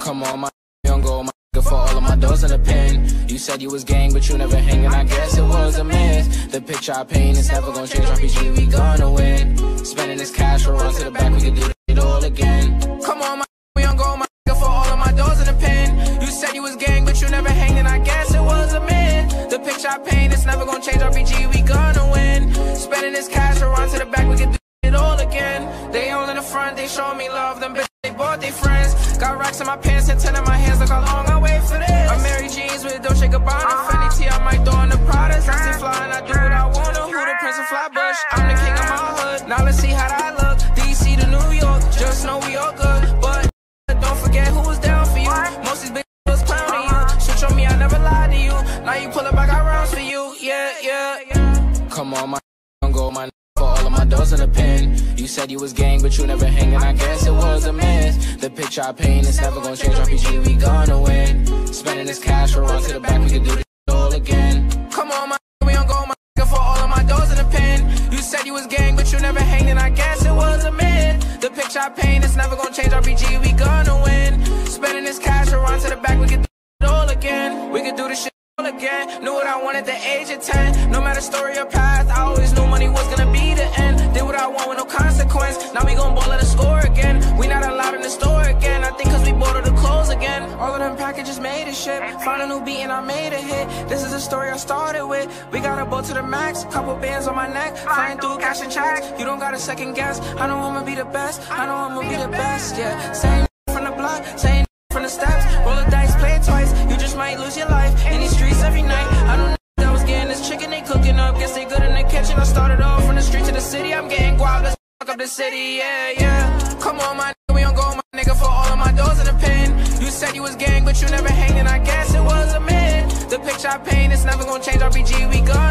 Come on, my young go, my nigga, for all of my doors in the pen. You said you was gang, but you never hanging. I guess it was a myth. The picture I paint is never gonna change. RPG, we gonna win. Spending this cash, we'll run to the back. We can do it all again. Come on, my young go, my nigga, for all of my doors in the pen. You said you was gang, but you never hanging. I guess it was a myth. The picture I paint is never gonna change. RPG, we gonna. Spending this cash, we'll to the back. We can do it all again. They all in the front, they show me love. Them bitches, they bought their friends. Got racks in my pants and ten in my hands. Look how long I wait for this. Amiri jeans with Dolce Gabbana. Uh-huh. Fendi T, I might throw on the Prada. Sexy flying, I do what I wanna. Who the Prince of Flatbush? I'm the king of my hood. Now let's see how that look. DC to New York, just know we all good. But don't forget who was down for you. Most these bitches was clowning you. Uh-huh. Switch on me, I never lied to you. Now you pull up, I got rounds for you. Yeah, yeah. Come on, my go, my for all of my doors in the pen. You said you was gang, but you never hanging. I guess it was a myth. The picture I paint is never gonna change. RPG, we gonna win. Spending this cash, we'll run to the back. We can do this all again. Come on, my we on go, my for all of my doors in the pen. You said you was gang, but you never hanging. I guess it was a myth. The picture I paint is never gonna change. RPG, we Knew what I wanted at the age of 10. No matter story or path, I always knew money was gonna be the end. Did what I want with no consequence. Now we gon' ball at the score again. We not allowed in the store again. I think cause we bought all the clothes again. All of them packages made a ship. Found a new beat and I made a hit. This is the story I started with. We got a boat to the max. Couple bands on my neck. Flying through cash and checks. You don't gotta second guess. I know I'ma be the best. I know I'ma be the best. Yeah. Same started off from the street to the city. I'm getting guap. Let's fuck up the city. Yeah, yeah. Come on, my nigga, we don't go, my nigga, for all of my doors in the pen. You said you was gang, but you never hanging. I guess it was a myth. The picture I paint is never gonna change. RPG, we gonna